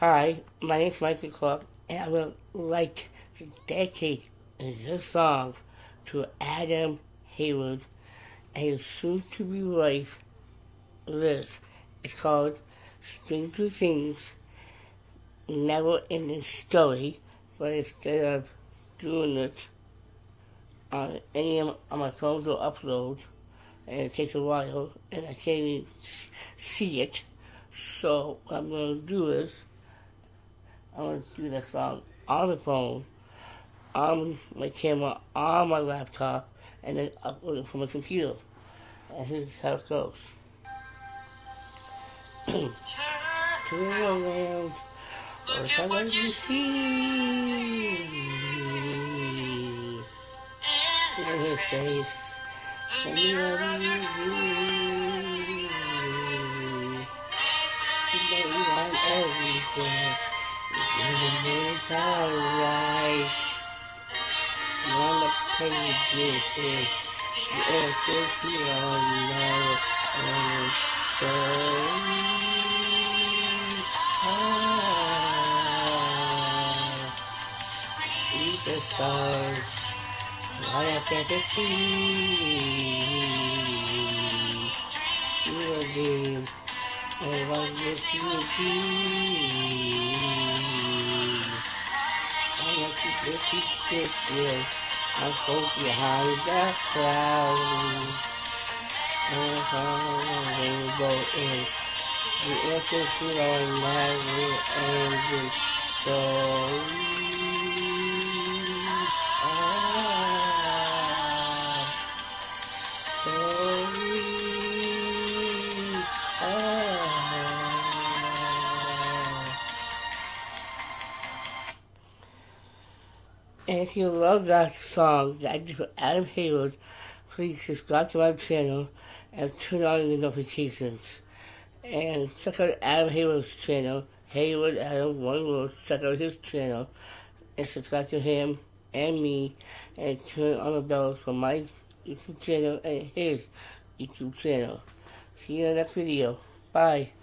Hi, my name is Michael Clark, and I would like to dedicate this song to Adam Hayward and his soon-to-be wife, Liz. It's called Stranger Things, Never Ending Story, but instead of doing it on any of my phones or upload, and it takes a while, and I can't even see it, so what I'm going to do is I'm to do that song on the phone, on my camera, on my laptop, and then upload it from my computer. And here's how it goes. Turn around, what you see. In her face, and you love you. It's alright. With it. The answer to your love and so the stars, I to see. You again, and what would you be? I hope behind the clouds. And how rainbow is. The answer to our never ending story. And if you love that song that Adam Hayward, please subscribe to my channel and turn on the notifications. And check out Adam Hayward's channel, Hayward Adam, one word. Check out his channel and subscribe to him and me and turn on the bells for my YouTube channel and his YouTube channel. See you in the next video. Bye.